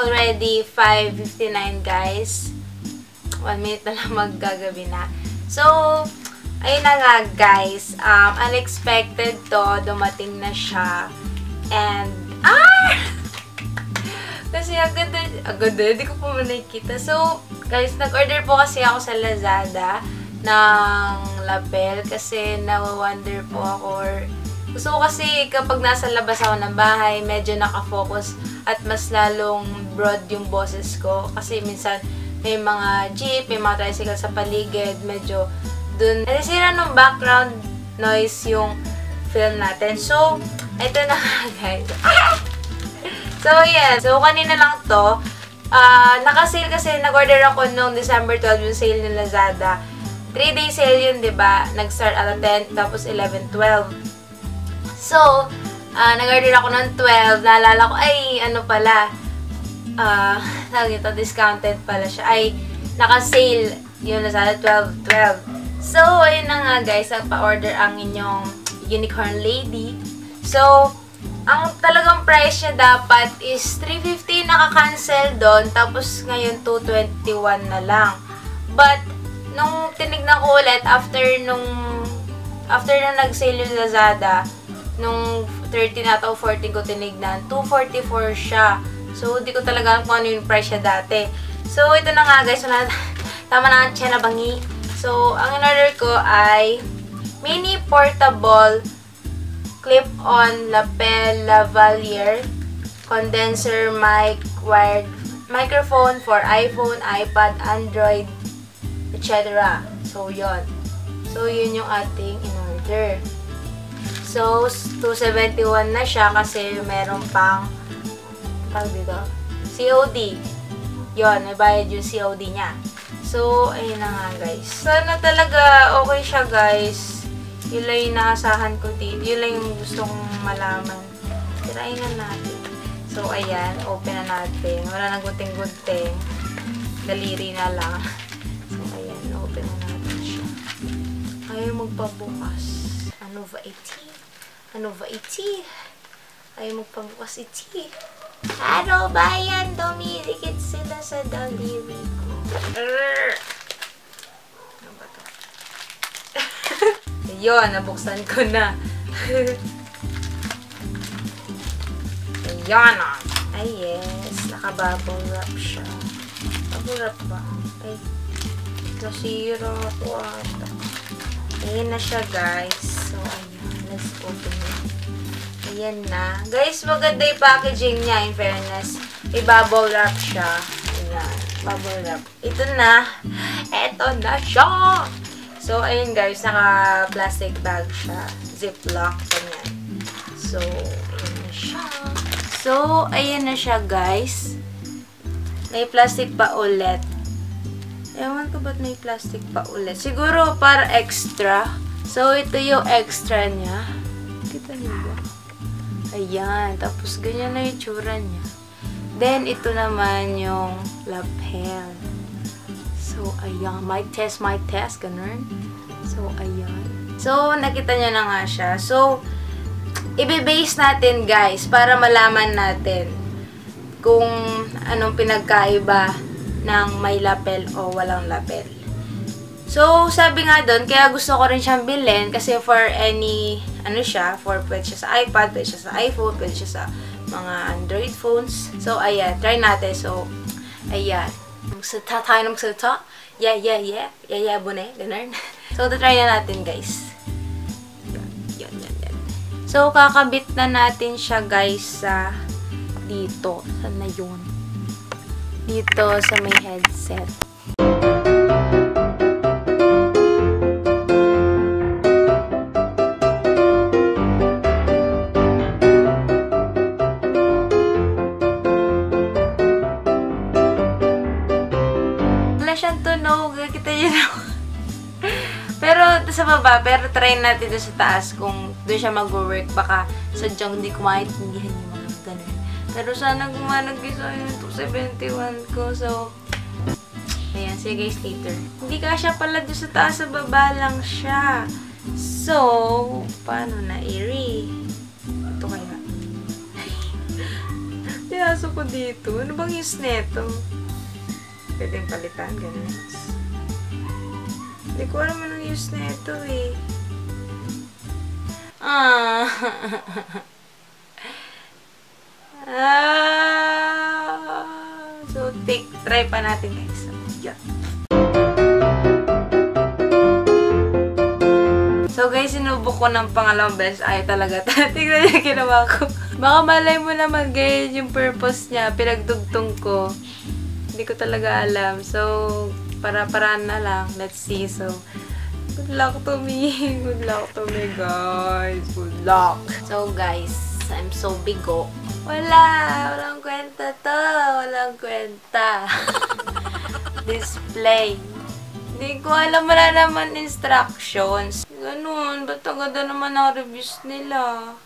already 5.59 guys. One minute na lang maggagabi na. So, ayun na nga guys. Um, unexpected to. Dumating na siya. And, ah! Kasi agad na, agad na, hindi ko pa nakikita. So, guys, nag-order po kasi ako sa Lazada ng lapel kasi na-wonder po ako or gusto ko kasi kapag nasa labas ako ng bahay, medyo nakafocus at mas lalong broad yung boses ko. Kasi minsan may mga jeep, may mga tricycle sa paligid, medyo dun, nasisira ng background noise yung film natin. So, ito na guys. So, yeah. So, kanina lang to. Uh, naka-sale kasi, nag-order ako nung December 12 yung sale ng Lazada. 3-day sale yun, ba? Nag-start at 10, tapos 11, 12. So, uh, nag-order ako ng 12. Naalala ko, ay, ano pala, uh, tawag ito, discounted pala siya. Ay, naka-sale yung Lazada 12, 12. So, ayun na nga guys, nagpa-order ang inyong Unicorn Lady. So, ang talagang price niya dapat is 350 naka-cancel doon, tapos ngayon 221 na lang. But, nung tinignan ko ulit, after nung, after nung nag-sale yung Lazada, nung 13 na o 14 ko tinignan, 244 siya. So, hindi ko talaga alam kung ano yung price niya dati. So, ito na nga guys, wala, tama na ang tiyan na bangi. So, ang in-order ko ay mini portable clip-on lapel lavalier condenser mic wired microphone for iPhone, iPad, Android, etc. So, yon So, yun yung ating in-order. So, 271 na siya kasi meron pang tawag COD. Yon, may bayad yung COD niya. So, ayun na nga guys. Sana talaga okay siya guys yun lang yung naasahan ko dito. Yun lang yung gusto kong malaman. Tirain na natin. So, ayan. Open na natin. Wala nang gunting-gunting. Daliri na lang. So, ayan. Open na natin siya. Ayaw magpabukas. Ano ba iti? Ano ba iti? Ayaw magpabukas iti. Ano ba yan? Dumidikit sila sa daliri ko. Arrgh! Ayun, nabuksan ko na. Ayan ah. Ay, yes. Naka-bubble wrap siya. Bubble wrap ba? Ay, nasira ko ata. Ayan na siya, guys. So, ayan. Open it. Ayan na. Guys, maganda yung packaging niya, in fairness. May bubble wrap siya. Ayan. Bubble wrap. Ito na. Ito na siya! So, ayun guys, naka-plastic bag siya. Ziplock, ganyan. So, ayun na siya. So, ayun na siya guys. May plastic pa ulit. Ewan ko ba't may plastic pa ulit. Siguro para extra. So, ito yung extra niya. Kita niyo ba? Ayan. Tapos, ganyan na yung tsura niya. Then, ito naman yung lapel. So, ayan. My test, my test. Ganun. So, ayan. So, nakita nyo na nga siya. So, ibe-base natin, guys, para malaman natin kung anong pinagkaiba ng may lapel o walang lapel. So, sabi nga doon, kaya gusto ko rin siyang bilhin kasi for any, ano siya, for pwede siya sa iPad, pwede siya sa iPhone, pwede siya sa mga Android phones. So, ayan, try natin. So, ayan. Magsalita tayo ng magsalita. Yeah, yeah, yeah. Yeah, yeah, bune. Ganun. so, try na natin, guys. Yan, yan, yan. So, kakabit na natin siya, guys, sa dito. Saan na yun? Dito sa may headset. Sa baba, pero try natin doon sa taas kung doon siya mag-work. Baka sadyang hindi ko maintindihan yung mga ganun. Pero sana gumanag isa yung 271 ko. So, ayan. See you guys later. Hindi ka siya pala doon sa taas, sa baba lang siya. So, paano na i-re? Ito kaya. pinasok ko dito? Ano bang use neto? Pwedeng palitan, ganun. Hindi ko alam anong use neto eh. Ah. ah. So, take, try pa natin guys. Yeah. So guys, sinubok ko ng pangalawang beses. Ay talaga. Tingnan niyo ginawa ko. Baka malay mo naman guys, yung purpose niya. Pinagdugtong ko. Hindi ko talaga alam. So, para-paraan na lang. Let's see. So, good luck to me. Good luck to me guys. Good luck. So guys, I'm so bigo. Wala! Walang kwenta to. Walang kwenta. Display. Hindi ko alam, wala naman instructions. Ganun, ba't ang ganda naman ang reviews nila?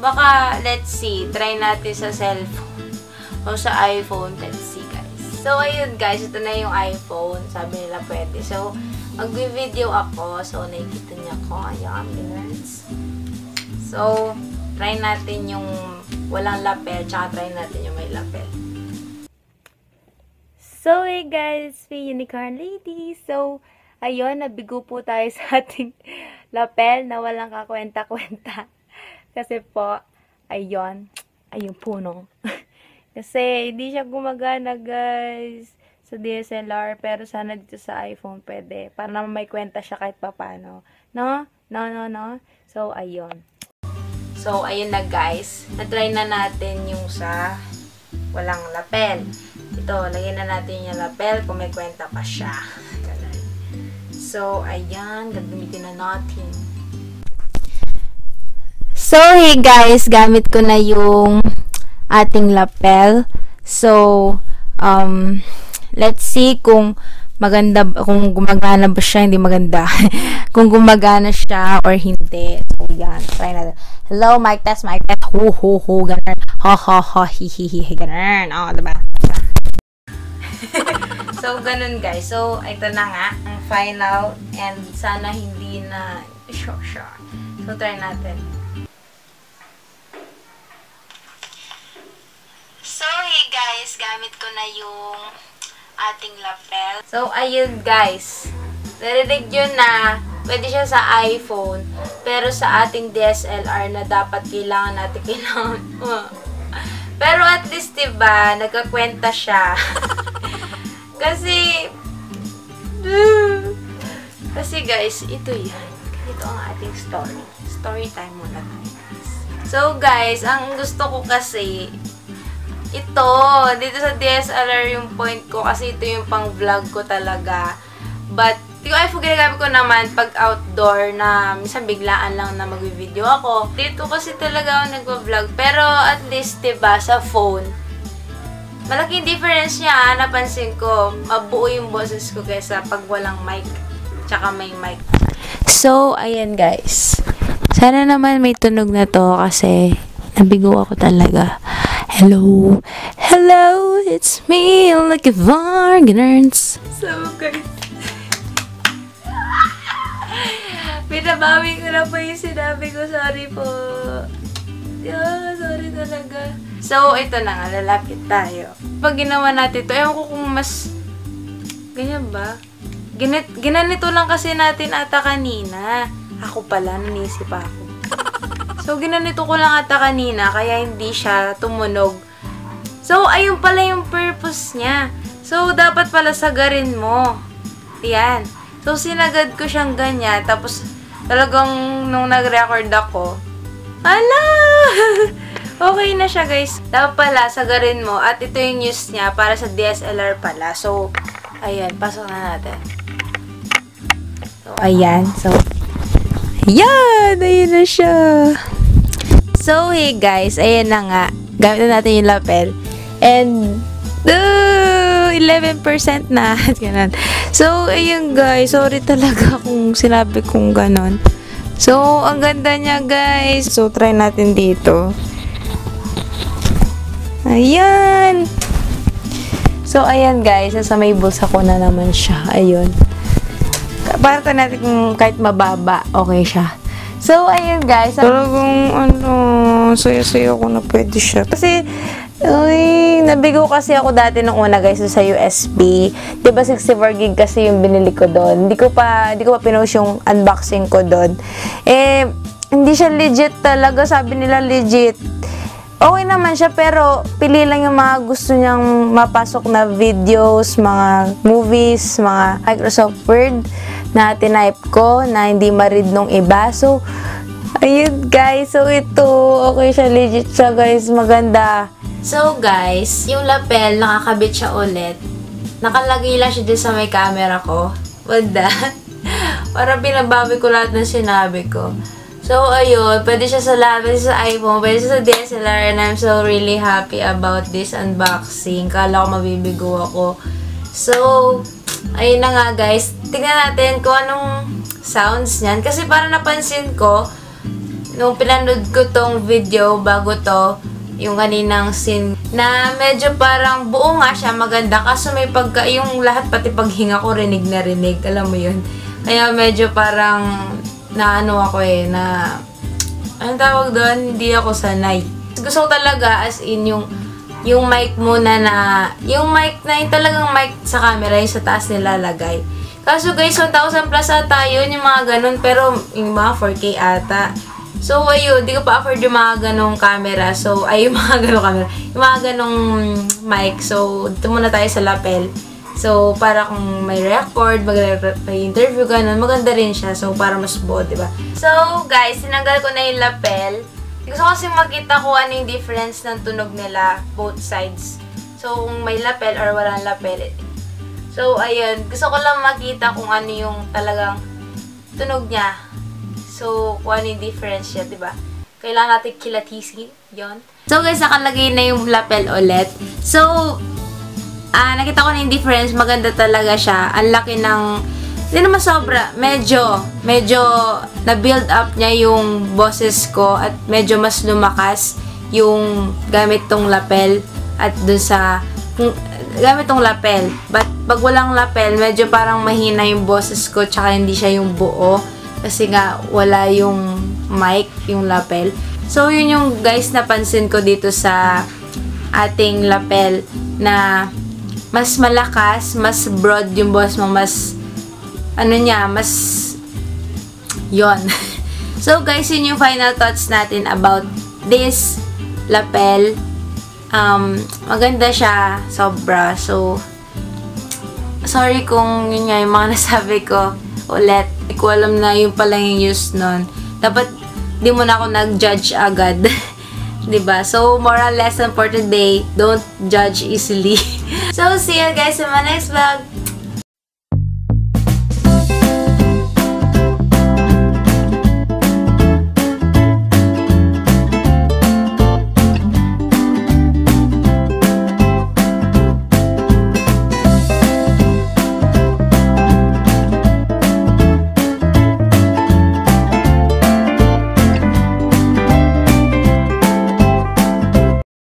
Baka, let's see, try natin sa cellphone o sa iPhone. Let's see. So, ayun, guys, ito na yung iPhone. Sabi nila pwede. So, mag-video ako. So, nakikita niya ko. Ayan, ganun. So, try natin yung walang lapel, tsaka try natin yung may lapel. So, hey guys, we Unicorn Lady. So, ayun, nabigo po tayo sa ating lapel na walang kakwenta-kwenta. Kasi po, ayun, ayun puno. Kasi, hindi siya gumagana, guys, sa DSLR. Pero sana dito sa iPhone pwede. Para naman may kwenta siya kahit papano. No? No, no, no. So, ayun. So, ayun na, guys. Na-try na natin yung sa walang lapel. Ito, lagyan na natin yung lapel kung may kwenta pa siya. So, ayan, gagamitin na natin. So, hey guys, gamit ko na yung ating lapel. So, um, let's see kung maganda, kung gumagana ba siya, hindi maganda. kung gumagana siya or hindi. So, yan, try natin. Hello, mic test, mic test. Ho, ho, ho, ganun. Ha, ha, ha, hi, hi, hi, hi, ganun. O, oh, diba? so, ganun guys. So, ito na nga, ang final. And sana hindi na show siya. So, try natin. So, hey guys, gamit ko na yung ating lapel. So, ayun guys. Narinig yun na pwede siya sa iPhone, pero sa ating DSLR na dapat kailangan natin kailangan. pero at least, diba, nagkakwenta siya. Kasi, kasi guys, ito yan. Ito ang ating story. Story time muna tayo. So, guys, ang gusto ko kasi, ito, dito sa DSLR yung point ko kasi ito yung pang vlog ko talaga. But, yung iPhone ginagamit ko naman pag outdoor na minsan biglaan lang na mag-video ako. Dito kasi talaga ako nag-vlog. Pero at least, diba, sa phone, malaking difference niya, napansin ko. Mabuo yung boses ko kaysa pag walang mic. Tsaka may mic. So, ayan guys. Sana naman may tunog na to kasi nabigo ako talaga. Hello, hello, it's me, like a Varganers. So, guys. Pinabawi ko na po yung sinabi ko. Sorry po. Yeah, sorry talaga. So, ito na nga. Lalapit tayo. Pag ginawa natin ito, ewan ko kung mas... Ganyan ba? Ginit, ginanito lang kasi natin ata kanina. Ako pala, nanisip ako. So, ginanito ko lang ata kanina, kaya hindi siya tumunog. So, ayun pala yung purpose niya. So, dapat pala sagarin mo. Yan. So, sinagad ko siyang ganyan. Tapos, talagang nung nag-record ako, ala! okay na siya, guys. Dapat pala, sagarin mo. At ito yung use niya para sa DSLR pala. So, ayan. Pasok na natin. So, ayan. So, ayan! Ayan na siya. So, hey guys. Ayan na nga. Gamit na natin yung lapel. And, uh, 11% na. Ganun. So, ayun guys. Sorry talaga kung sinabi kong ganon. So, ang ganda niya guys. So, try natin dito. Ayan. So, ayan guys. Sa may bulsa ko na naman siya. Ayun. Para natin kung kahit mababa, okay siya. So, ayun guys. Talagang, ano, saya-saya ko na pwede siya. Kasi, Uy, nabigo kasi ako dati nung una guys sa USB. 'Di ba 64 gig kasi yung binili ko doon. Hindi ko pa hindi ko pa pinost yung unboxing ko doon. Eh hindi siya legit talaga, sabi nila legit. Okay naman siya pero pili lang yung mga gusto niyang mapasok na videos, mga movies, mga Microsoft Word na tinype ko na hindi ma-read nung iba. So, ayun guys. So, ito. Okay siya. Legit siya guys. Maganda. So, guys, yung lapel, nakakabit siya ulit. Nakalagay lang siya din sa may camera ko. What that? Para pinabawi ko lahat ng sinabi ko. So, ayun, pwede siya sa lahat, pwede siya sa iPhone, pwede siya sa DSLR, and I'm so really happy about this unboxing. Kala ko mabibigo ako. So, ayun na nga guys. Tingnan natin kung anong sounds niyan. Kasi parang napansin ko, nung pinanood ko tong video bago to, yung kaninang scene, na medyo parang buo nga siya, maganda. Kaso may pagka, yung lahat pati paghinga ko, rinig na rinig. Alam mo yun? Kaya medyo parang na ano ako eh, na, anong tawag doon? Hindi ako sanay. Gusto ko talaga, as in, yung, yung mic muna na, yung mic na yung talagang mic sa camera, yung sa taas nilalagay. Kaso guys, 1,000 plus ata yun, yung mga ganun, pero yung mga 4K ata. So, ayun, di ko pa afford yung mga ganong camera. So, ay, yung mga ganong camera. Yung mga ganong mic. So, dito muna tayo sa lapel. So, para kung may record, may interview, ganun, maganda rin siya. So, para mas buo, di ba? So, guys, sinanggal ko na yung lapel. Gusto kasi makita ko ano yung difference ng tunog nila, both sides. So, kung may lapel or walang lapel. So, ayun. Gusto ko lang makita kung ano yung talagang tunog niya. So, kung ano yung difference siya, di ba? Kailangan natin kilatisin. yon So, guys, nakalagay na yung lapel ulit. So, ah, nakita ko na yung difference. Maganda talaga siya. Ang laki ng, hindi naman sobra. Medyo, medyo na-build up niya yung boses ko at medyo mas lumakas yung gamit tong lapel at dun sa, gamit tong lapel. But, pag walang lapel, medyo parang mahina yung boses ko tsaka hindi siya yung buo. Kasi nga, wala yung mic, yung lapel. So, yun yung guys napansin ko dito sa ating lapel na mas malakas, mas broad yung boss mo, mas ano niya, mas yon. so guys, yun yung final thoughts natin about this lapel. Um, maganda siya, sobra. So, sorry kung yun nga yung mga nasabi ko ulit. Hindi alam na yun pala yung use nun. Dapat, di mo na ako nag-judge agad. ba? So, moral lesson for today, don't judge easily. so, see you guys in my next vlog.